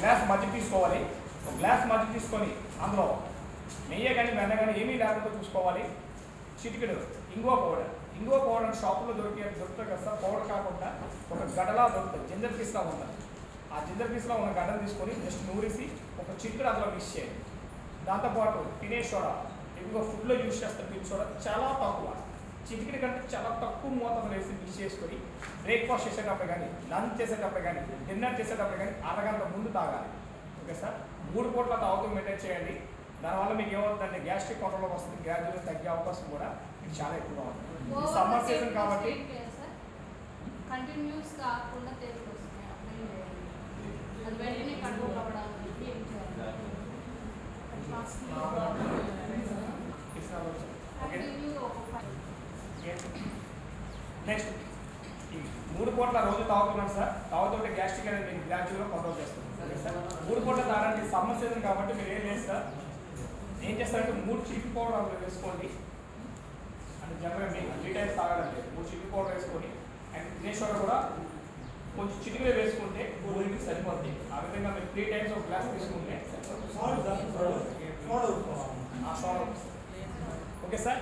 Glass మధ్య తీసుకోవాలి. ఒక గ్లాస్ మధ్య తీసుకొని అందులో నెయ్యి కానీ వెన్న కానీ ఏమీ లేకుండా చూసుకోవాలి. చిటికెడు ఇంగువ పౌడర్. ఇంగువ పౌడర్ షాపులో దొరికే దొరుకుతుంది కదా పౌడర్ కాకుండా ఒక గడలా దొరుకుతుంది జింజర్ పీస్లా ఉంటుంది. ఆ జింజర్ పీస్లో ఉన్న గడ్డను తీసుకొని జస్ట్ నూరేసి ఒక చిటికెడు అందులో మిక్స్ చేయండి దాంతోపాటు తినే సోడా. ఎక్కువగా ఫుడ్లో యూజ్ చేస్తారు తినే సోడా. చాలా తక్కువ. చిటికెడు కంటే చాలా తక్కువ మోతాదులో వేసి మిక్స్ చేసుకొని బ్రేక్ఫాస్ట్ చేసేటప్పుడు కానీ లంచ్ చేసేటప్పుడు కానీ డిన్నర్ చేసేటప్పుడు కానీ అరగంట ముందు తాగాలి. Okay sir? మూడు పూట్ల తాగుతూ మెయింటైన్ చేయండి. దానివల్ల మీకు ఏమవుతుందంటే గ్యాస్ట్రిక్ కంట్రోల్ వస్తుంది. గ్రాడ్యువల్ తగ్గే అవకాశం కూడా మీకు చాలా ఎక్కువగా ఉంటుంది. సమ్మర్ సీజన్ కాబట్టి కంటిన్యూస్ కాకుండా నెక్స్ట్ మూడు పూట్ల రోజు తాగుతున్నాను సార్. తాగుతుంటే గ్యాస్ట్రిక్ అనేది మీకు గ్రాడ్యువల్గా కంట్రోల్ చేస్తుంది. సార్? మూడు పూట్ల తాగడానికి సమ్మర్ సీజన్ కాబట్టి మీరు ఏం లేదు సార్. ఏం చేస్తారంటే మూడు చిల్లీ పౌడర్ అందులో వేసుకోండి. అంటే జనరల్గా మీకు త్రీ టైమ్స్ తాగడం లేదు. మూడు చిల్లీ పౌడర్ వేసుకొని అండ్ తినేశ్వర కూడా కొంచెం చిటికలు వేసుకుంటే మూడింటికి సరిపోద్ది ఆ విధంగా మీరు త్రీ టైమ్స్ ఒక గ్లాస్ తీసుకుంటే ఓకే సార్?